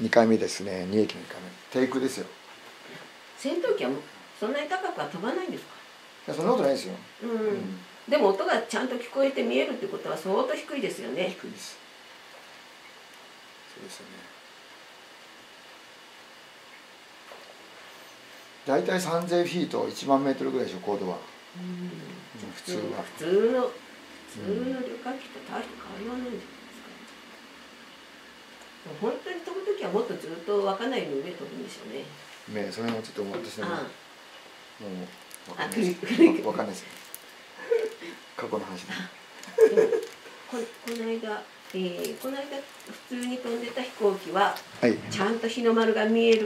2回目ですね。2駅の2回目。テイクですよ。戦闘機はもうそんなに高くは飛ばないんですか？いやそんなことないですよ、うん、うん。でも音がちゃんと聞こえて見えるってことは相当低いですよね。低いです。そうですよね。大体3000フィート1万メートルぐらいでしょ高度は。うん。普通は。普通の普通の旅客機と大して変わりはないんじゃないですか、本当に飛ぶ時はもっとずっと稚内の上飛ぶんでしょうね。ねそれもちょっと私のもあ。うわかあんないです。古いわかんないです。過去の話で。でもここの間、えーこの間普通に飛んでた飛行機ははい。ちゃんと日の丸が見える